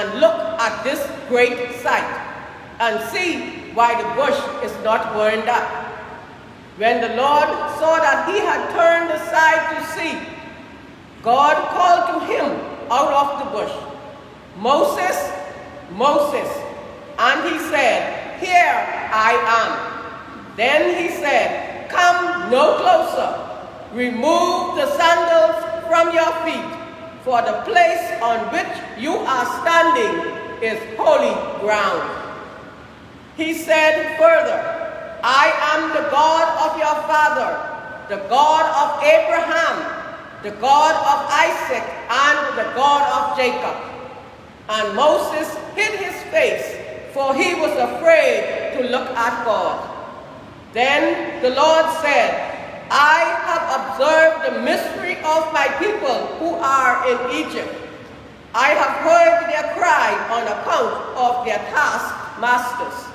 and look at this great sight and see why the bush is not burned up. When the Lord saw that he had turned aside to see, God called to him out of the bush, Moses, Moses. And he said, Here I am. Then he said, Come no closer. Remove the sandals from your feet, for the place on which you are standing is holy ground. He said further, I am the God of your father, the God of Abraham, the God of Isaac, and the God of Jacob. And Moses hid his face, for he was afraid to look at God. Then the Lord said, I have observed the mystery of my people who are in Egypt. I have heard their cry on account of their taskmasters.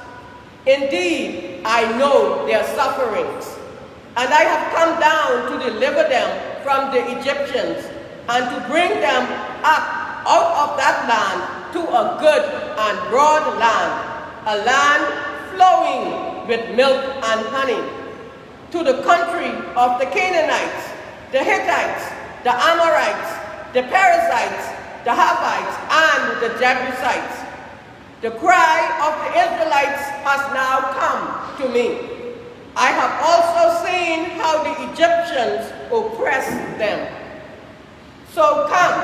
Indeed, I know their sufferings, and I have come down to deliver them from the Egyptians and to bring them up out of that land to a good and broad land, a land flowing with milk and honey to the country of the Canaanites, the Hittites, the Amorites, the Perizzites, the Hivites, and the Jebusites. The cry of the Israelites has now come to me. I have also seen how the Egyptians oppress them. So come,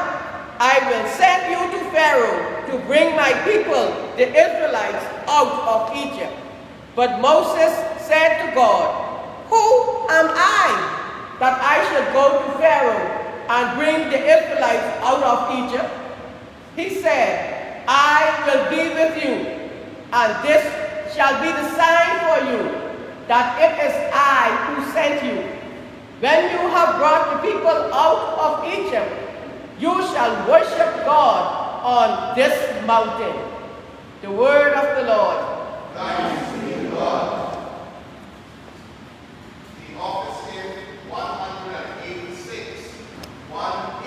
I will send you to Pharaoh to bring my people, the Israelites, out of Egypt. But Moses said to God, who am I that I should go to Pharaoh and bring the Israelites out of Egypt? He said, I will be with you, and this shall be the sign for you that it is I who sent you. When you have brought the people out of Egypt, you shall worship God on this mountain. The word of the Lord. Thanks be to God office hymn 186. 186.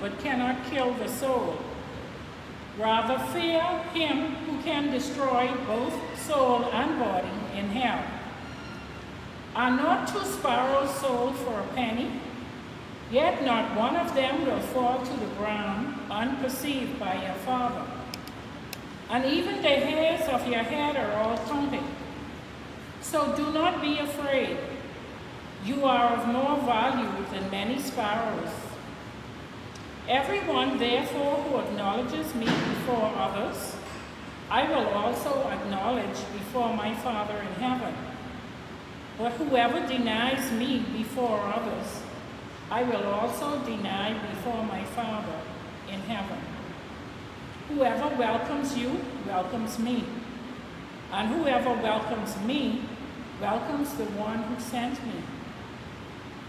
But cannot kill the soul. Rather fear him who can destroy both soul and body in hell. Are not two sparrows sold for a penny? Yet not one of them will fall to the ground unperceived by your Father. And even the hairs of your head are all counted. So do not be afraid. You are of more value than many sparrows. Everyone, therefore, who acknowledges me before others, I will also acknowledge before my Father in heaven. But whoever denies me before others, I will also deny before my Father in heaven. Whoever welcomes you welcomes me, and whoever welcomes me welcomes the one who sent me.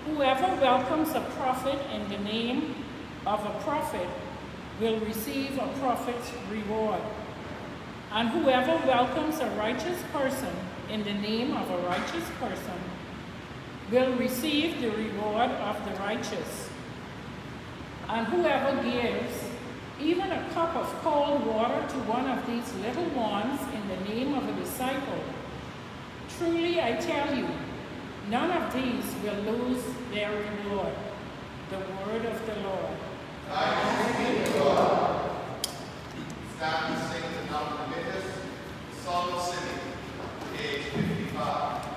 Whoever welcomes a prophet in the name of a prophet will receive a prophet's reward. And whoever welcomes a righteous person in the name of a righteous person will receive the reward of the righteous. And whoever gives even a cup of cold water to one of these little ones in the name of a disciple, truly I tell you, none of these will lose their reward. The word of the Lord. Stand and sing Leviticus, Song of Simeon, page 55.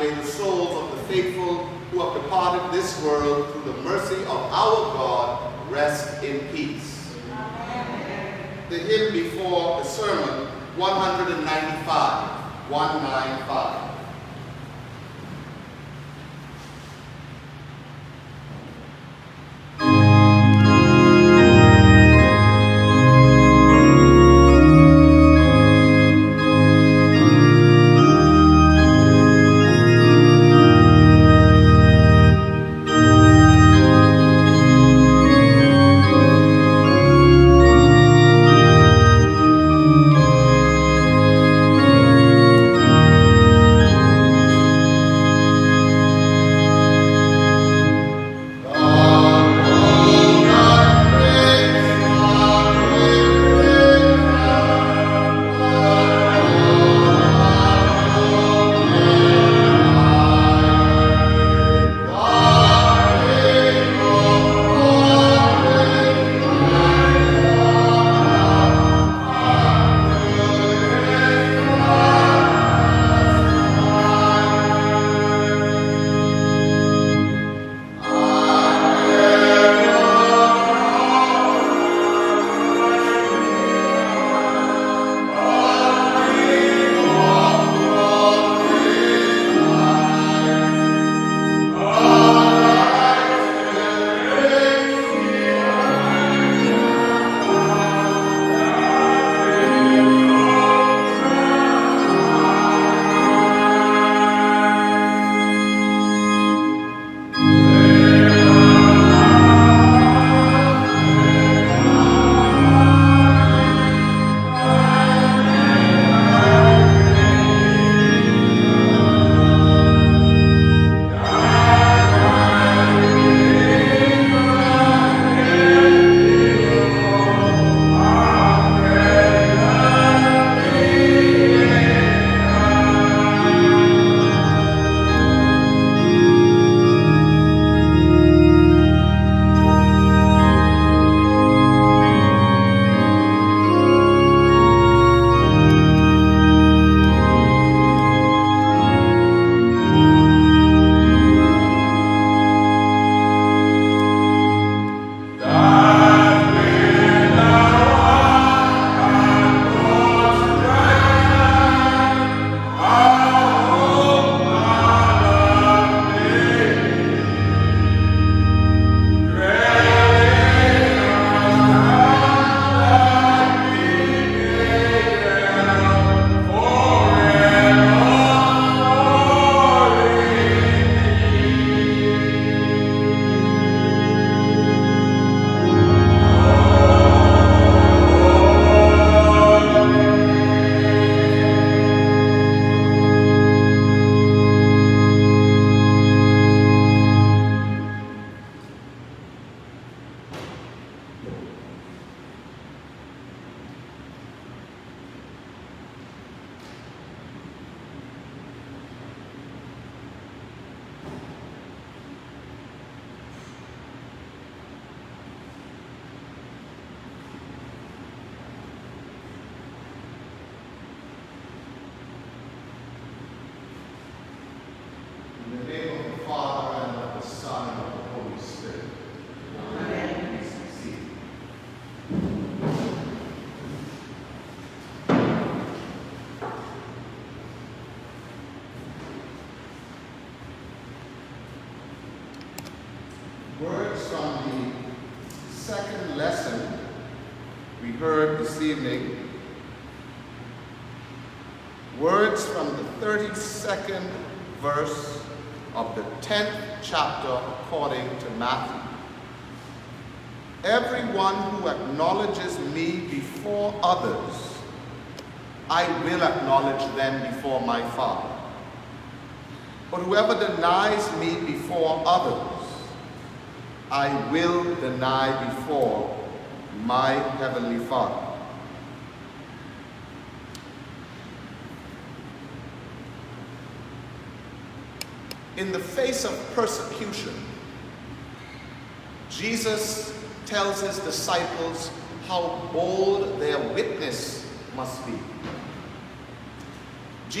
may the souls of the faithful who have departed this world through the mercy of our God rest in peace. Amen. The hymn before the sermon, 195, 195.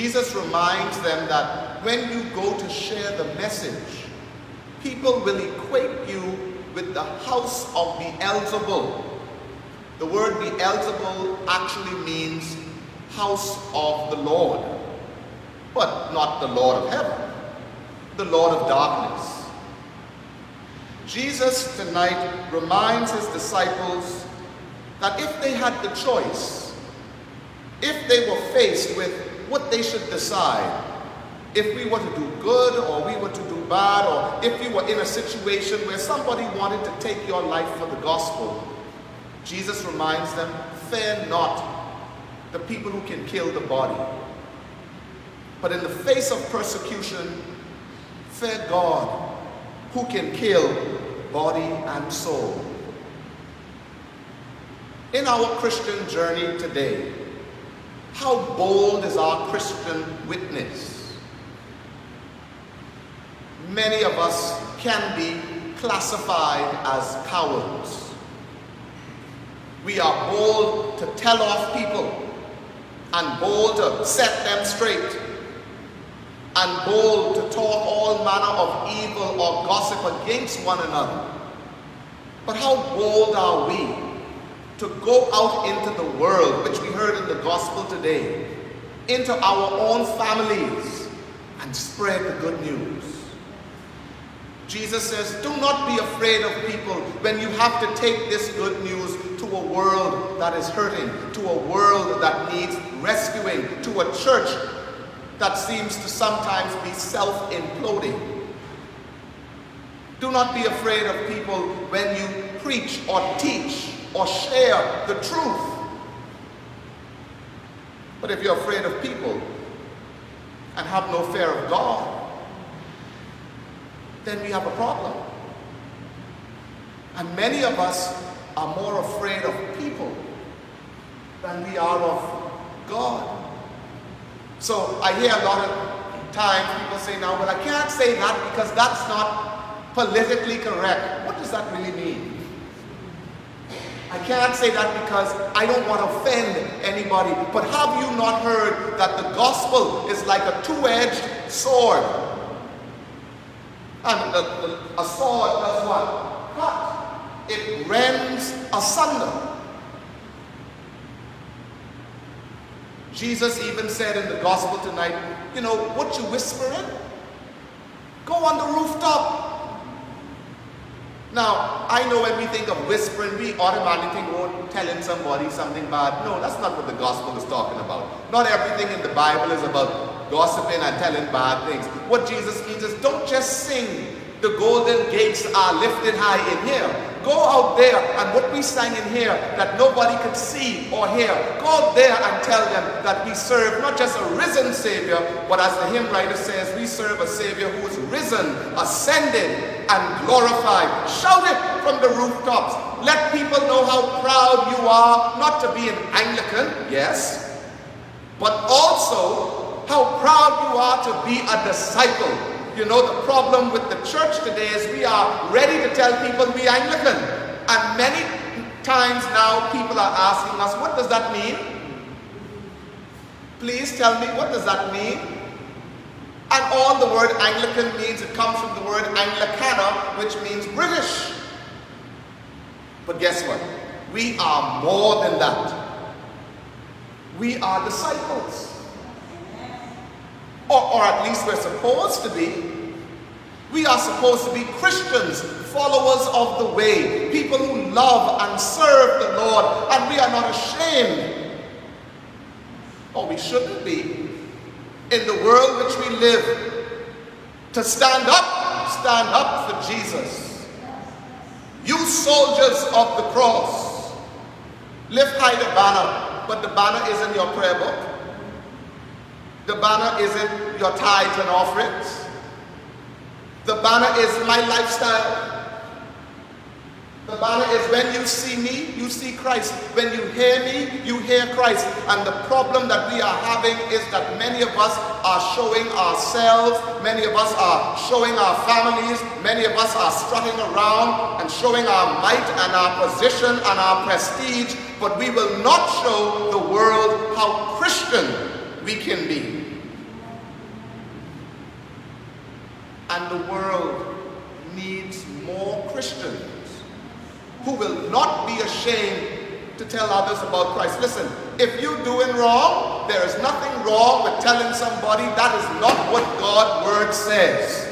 Jesus reminds them that when you go to share the message, people will equate you with the house of Beelzebul. The word Beelzebul actually means house of the Lord, but not the Lord of heaven, the Lord of darkness. Jesus tonight reminds his disciples that if they had the choice, if they were faced with what they should decide, if we were to do good or we were to do bad, or if you were in a situation where somebody wanted to take your life for the gospel, Jesus reminds them, fear not the people who can kill the body. But in the face of persecution, fear God who can kill body and soul. In our Christian journey today, how bold is our Christian witness? Many of us can be classified as cowards. We are bold to tell off people and bold to set them straight and bold to talk all manner of evil or gossip against one another. But how bold are we to go out into the world, which we heard in the gospel today, into our own families and spread the good news? Jesus says, do not be afraid of people when you have to take this good news to a world that is hurting, to a world that needs rescuing, to a church that seems to sometimes be self-imploding. Do not be afraid of people when you preach or teach or share the truth. But if you're afraid of people and have no fear of God, then we have a problem. And many of us are more afraid of people than we are of God. So I hear a lot of times people say now, well, I can't say that because that's not politically correct. What does that really mean? I can't say that because I don't want to offend anybody. But have you not heard that the gospel is like a two-edged sword? And the, the, a sword does what? Cut. It rends asunder. Jesus even said in the gospel tonight, you know, what you whispering? Go on the rooftop. Now, I know when we think of whispering, we automatically think, telling somebody something bad. No, that's not what the gospel is talking about. Not everything in the Bible is about gossiping and telling bad things. What Jesus means is don't just sing the golden gates are lifted high in here. Go out there and what we sang in here that nobody could see or hear. Go out there and tell them that we serve not just a risen Savior, but as the hymn writer says, we serve a Savior who is risen, ascended, and glorified. Shout it from the rooftops. Let people know how proud you are not to be an Anglican, yes, but also how proud you are to be a disciple you know, the problem with the church today is we are ready to tell people we are Anglican. And many times now people are asking us, what does that mean? Please tell me, what does that mean? And all the word Anglican means, it comes from the word Anglicana, which means British. But guess what? We are more than that. We are disciples or, or at least we're supposed to be. We are supposed to be Christians, followers of the way, people who love and serve the Lord, and we are not ashamed, or we shouldn't be, in the world which we live, to stand up, stand up for Jesus. You soldiers of the cross, lift high the banner, but the banner isn't your prayer book. The banner isn't your tithes and offerings. The banner is my lifestyle. The banner is when you see me, you see Christ. When you hear me, you hear Christ. And the problem that we are having is that many of us are showing ourselves, many of us are showing our families, many of us are strutting around and showing our might and our position and our prestige, but we will not show the world how Christian we can be. And the world needs more Christians who will not be ashamed to tell others about Christ. Listen, if you're doing wrong, there is nothing wrong with telling somebody that is not what God's word says.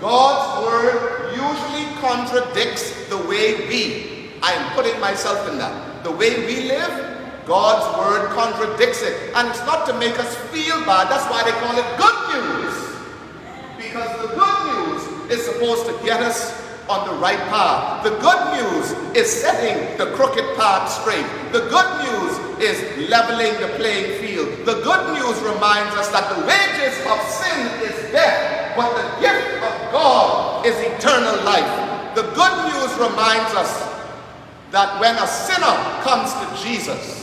God's word usually contradicts the way we, I am putting myself in that, the way we live, God's word contradicts it. And it's not to make us feel bad, that's why they call it good news. Because the good news is supposed to get us on the right path. The good news is setting the crooked path straight. The good news is leveling the playing field. The good news reminds us that the wages of sin is death, but the gift of God is eternal life. The good news reminds us that when a sinner comes to Jesus,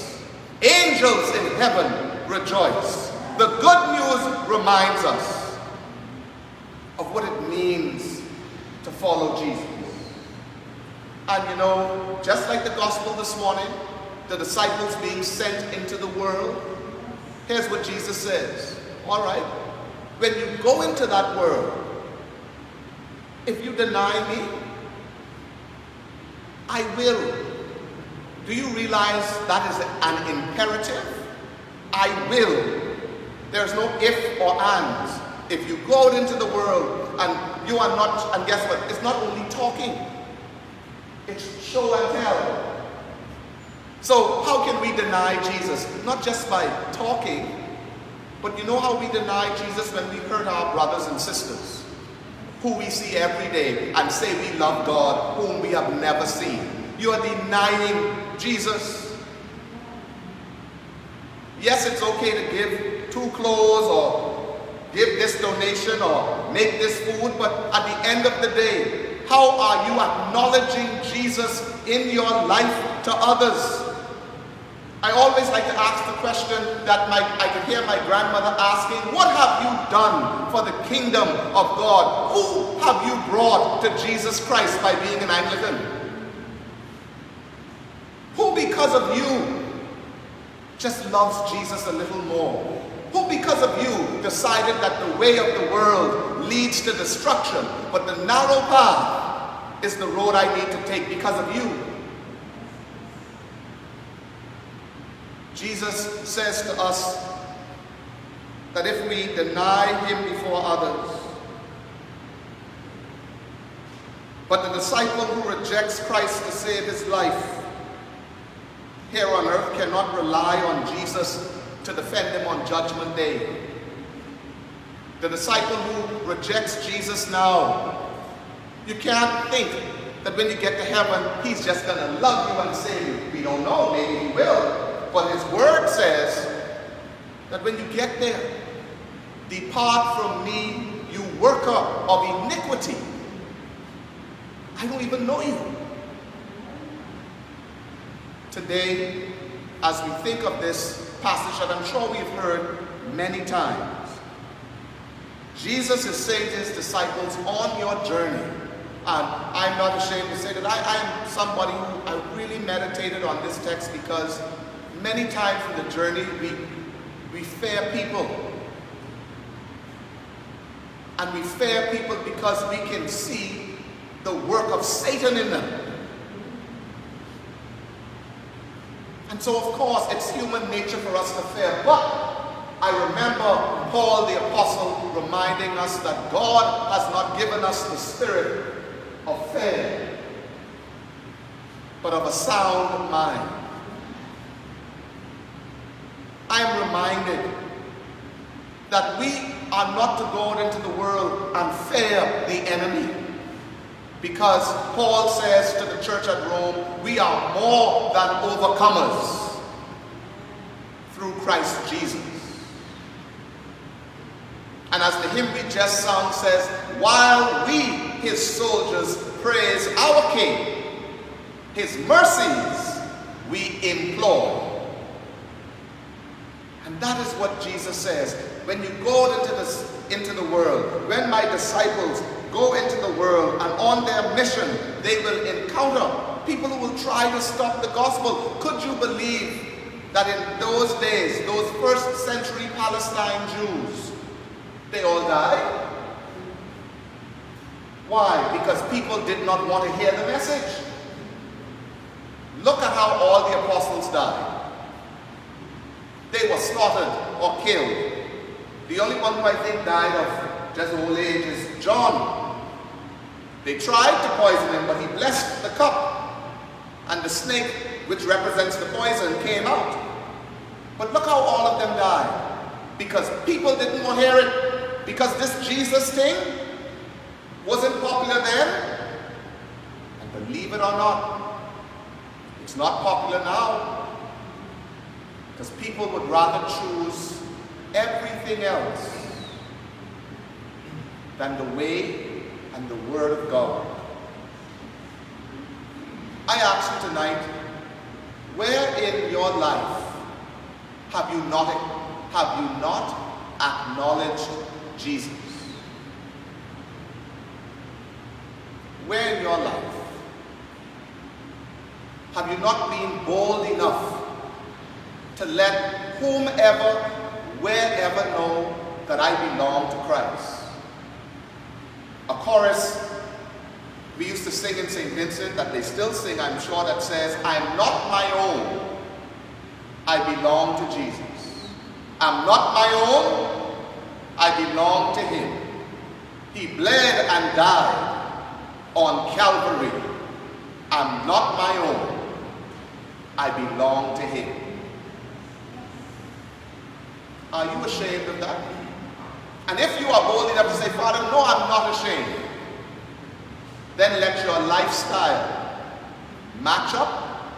angels in heaven rejoice. The good news reminds us of what it means to follow Jesus. And you know, just like the gospel this morning, the disciples being sent into the world, here's what Jesus says. All right, when you go into that world, if you deny me, I will. Do you realize that is an imperative? I will. There's no if or and. If you go out into the world and you are not, and guess what? It's not only talking, it's show and tell. So, how can we deny Jesus? Not just by talking, but you know how we deny Jesus when we hurt our brothers and sisters, who we see every day, and say we love God, whom we have never seen. You are denying Jesus. Yes, it's okay to give two clothes or give this donation or make this food, but at the end of the day, how are you acknowledging Jesus in your life to others? I always like to ask the question that my, I could hear my grandmother asking, what have you done for the kingdom of God? Who have you brought to Jesus Christ by being an Anglican? Because of you just loves Jesus a little more? Who, because of you, decided that the way of the world leads to destruction, but the narrow path is the road I need to take because of you? Jesus says to us that if we deny him before others, but the disciple who rejects Christ to save his life here on earth cannot rely on Jesus to defend them on Judgment Day. The disciple who rejects Jesus now, you can't think that when you get to heaven, he's just going to love you and save you. We don't know, maybe he will. But his word says that when you get there, depart from me, you worker of iniquity. I don't even know you. Today, as we think of this passage that I'm sure we've heard many times. Jesus is saying to his disciples, on your journey, and I'm not ashamed to say that I, I am somebody who I really meditated on this text because many times in the journey we, we fear people. And we fear people because we can see the work of Satan in them. And so, of course, it's human nature for us to fear. But I remember Paul the Apostle reminding us that God has not given us the spirit of fear, but of a sound mind. I am reminded that we are not to go into the world and fear the enemy. Because Paul says to the church at Rome, we are more than overcomers through Christ Jesus. And as the hymn we just sung says, while we, his soldiers, praise our King, his mercies we implore. And that is what Jesus says. When you go into the, into the world, when my disciples go into the world and on their mission, they will encounter people who will try to stop the gospel. Could you believe that in those days, those first century Palestine Jews, they all died? Why? Because people did not want to hear the message. Look at how all the apostles died. They were slaughtered or killed. The only one who I think died of just old age is John. They tried to poison him, but he blessed the cup. And the snake, which represents the poison, came out. But look how all of them died. Because people didn't want to hear it. Because this Jesus thing wasn't popular then. And believe it or not, it's not popular now. Because people would rather choose everything else than the way and the Word of God. I ask you tonight, where in your life have you not, have you not acknowledged Jesus? Where in your life have you not been bold enough to let whomever, wherever know that I belong to Christ? A chorus we used to sing in St. Vincent that they still sing, I'm sure, that says, I'm not my own, I belong to Jesus. I'm not my own, I belong to Him. He bled and died on Calvary. I'm not my own, I belong to Him. Are you ashamed of that? And if you are bold enough to say, Father, no, I'm not ashamed, then let your lifestyle match up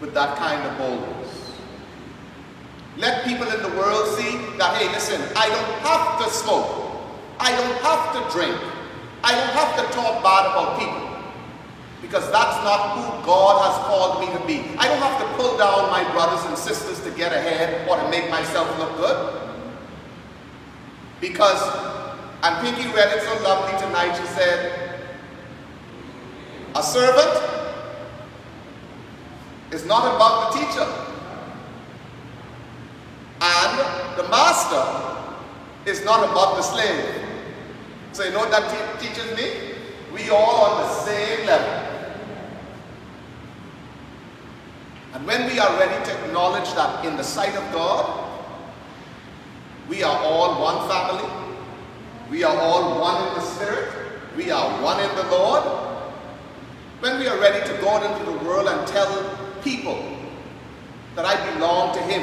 with that kind of boldness. Let people in the world see that, hey, listen, I don't have to smoke. I don't have to drink. I don't have to talk bad about people. Because that's not who God has called me to be. I don't have to pull down my brothers and sisters to get ahead or to make myself look good. Because, and Pinky read it so lovely tonight, she said, a servant is not above the teacher. And the master is not above the slave. So you know what that te teaches me? We all on the same level. And when we are ready to acknowledge that in the sight of God, we are all one family, we are all one in the Spirit, we are one in the Lord, when we are ready to go out into the world and tell people that I belong to Him,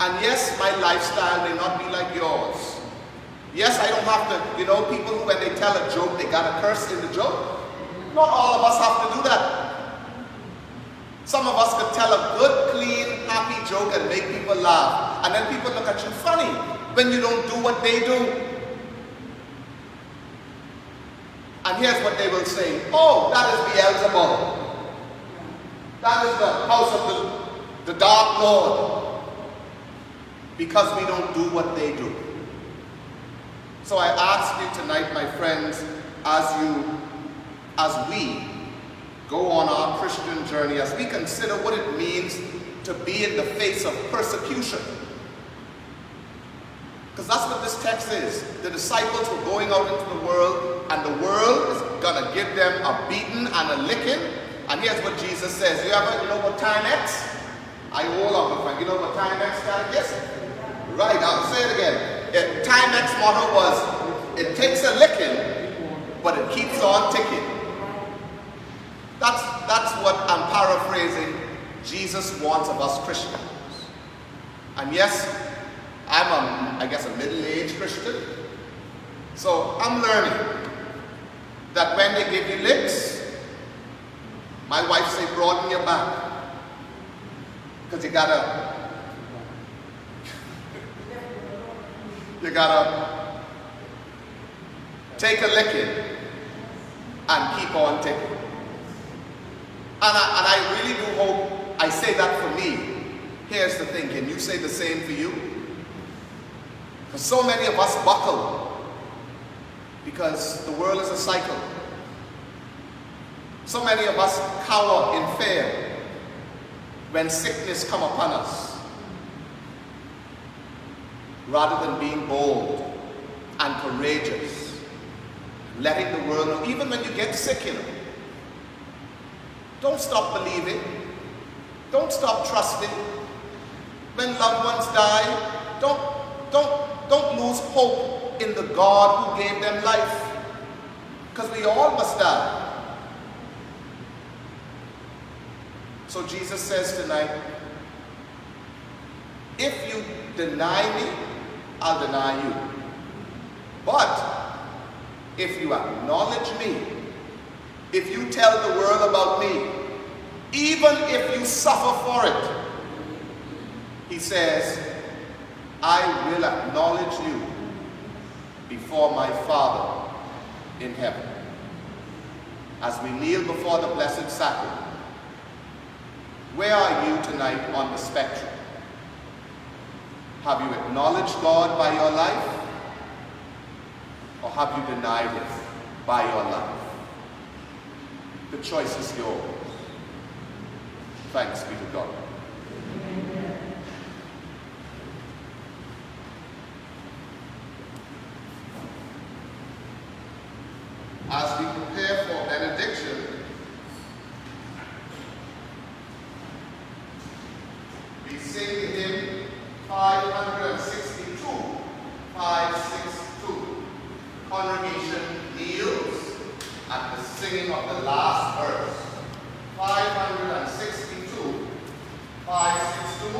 and yes, my lifestyle may not be like yours. Yes, I don't have to, you know, people who when they tell a joke, they got a curse in the joke. Not all of us have to do that. Some of us could tell a good, clean, happy joke and make people laugh. And then people look at you funny when you don't do what they do. And here's what they will say. Oh, that is Beelzebub. That is the house of the, the dark lord. Because we don't do what they do. So I ask you tonight, my friends, as you, as we go on our Christian journey, as we consider what it means to be in the face of persecution. Because that's what this text is. The disciples were going out into the world, and the world is going to give them a beating and a licking. And here's what Jesus says. You ever, know what Timex? I all of them. You know what Timex is? Right, I'll say it again. It, Timex motto was, it takes a licking, but it keeps on ticking. That's, that's what I'm paraphrasing Jesus wants of us Christians. And yes, I'm a, I guess, a middle-aged Christian. So I'm learning that when they give you licks, my wife say broaden your back. Because you gotta, you gotta take a licking and keep on ticking. And I, and I really do hope I say that for me. Here's the thing, can you say the same for you? Because so many of us buckle because the world is a cycle. So many of us cower in fear when sickness come upon us rather than being bold and courageous, letting the world know, even when you get sick, you know, don't stop believing, don't stop trusting. When loved ones die, don't, don't, don't lose hope in the God who gave them life. Because we all must die. So Jesus says tonight, if you deny me, I'll deny you. But if you acknowledge me, if you tell the world about me, even if you suffer for it, he says, I will acknowledge you before my Father in heaven. As we kneel before the Blessed Sacrament, where are you tonight on the spectrum? Have you acknowledged God by your life? Or have you denied Him by your life? The choice is yours. Thanks be to God. As we prepare for benediction, we sing the hymn 562, 562. Congregation kneels at the singing of the last verse. 562, 562,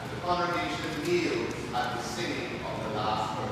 and the congregation kneels at the singing of the last verse.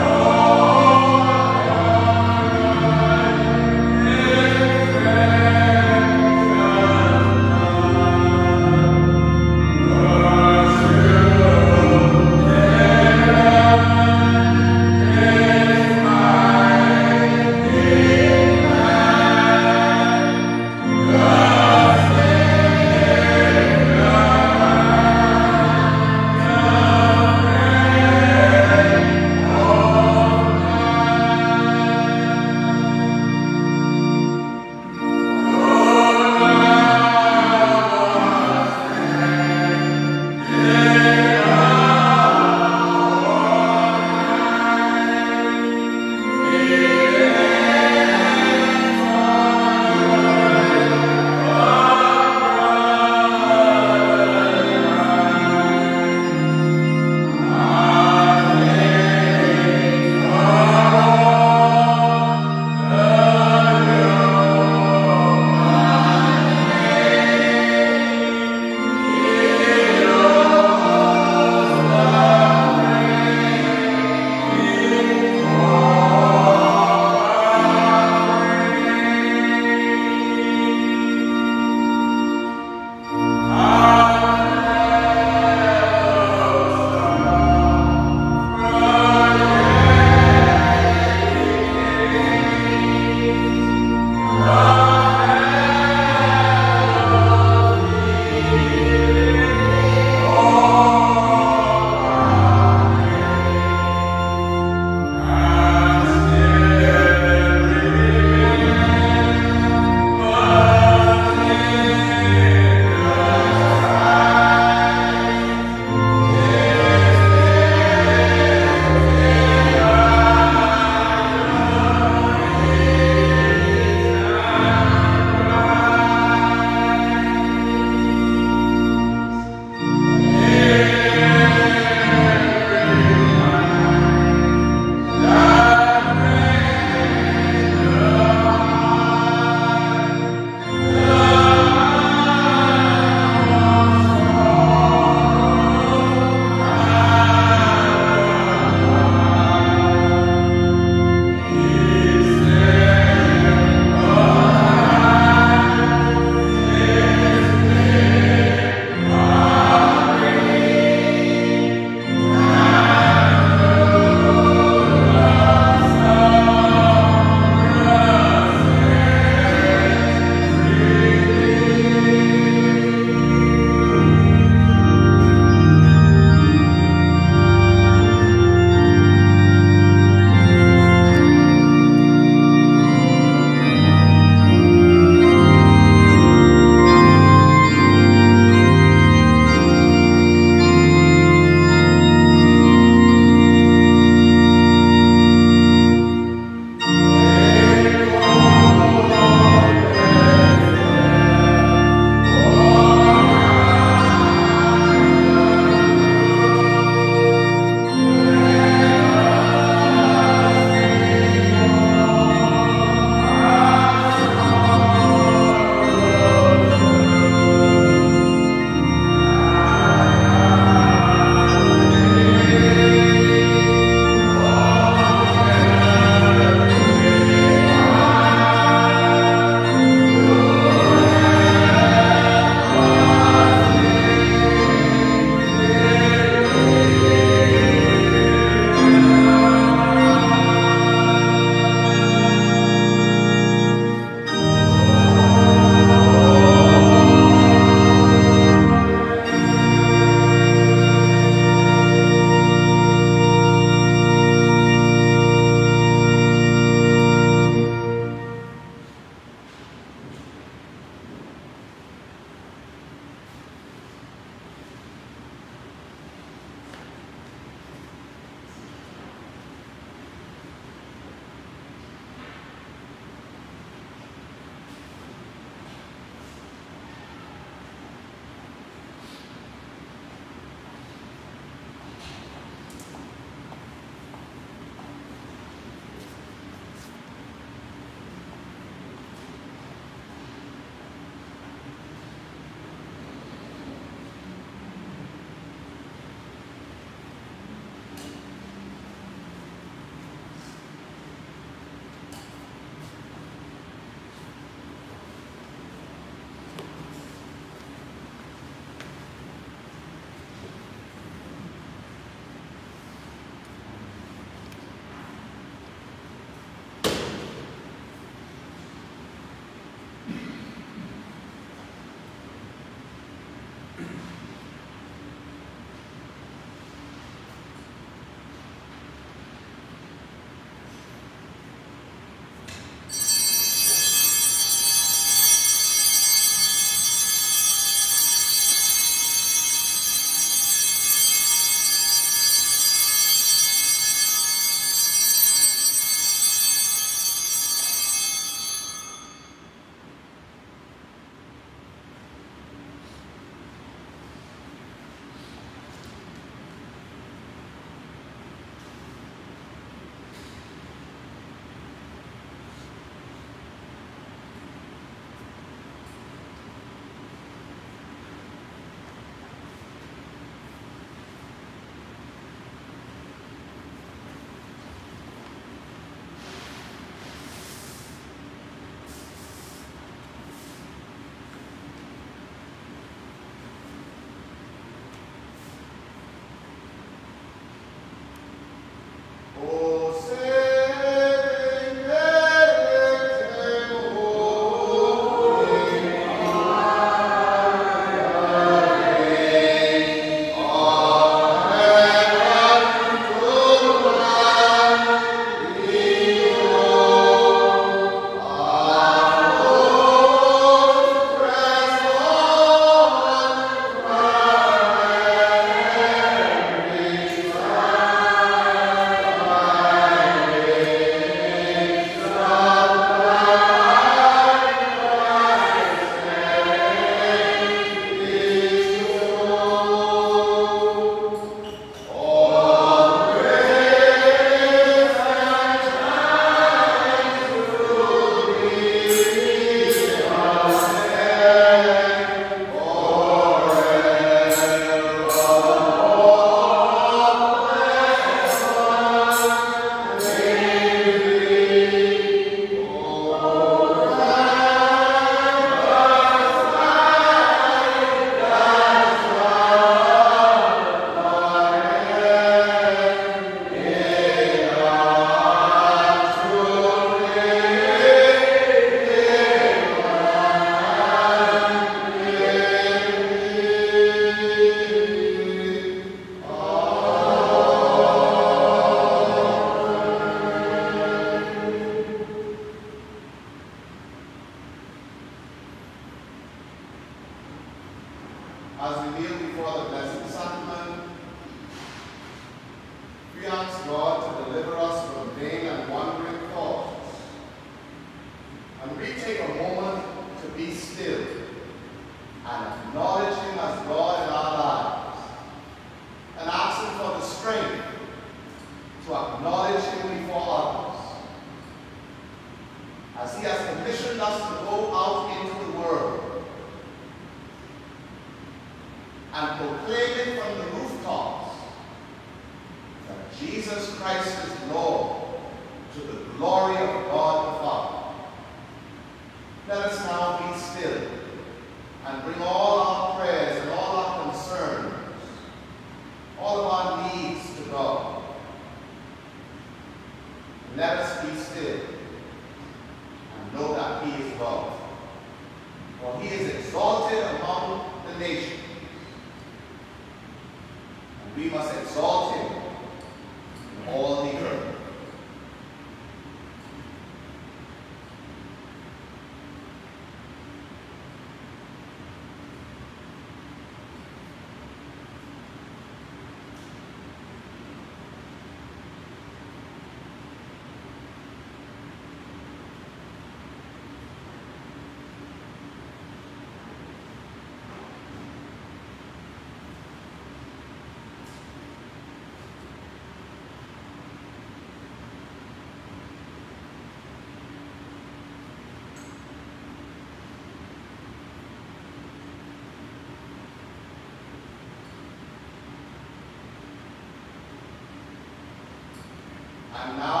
And now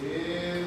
Yeah.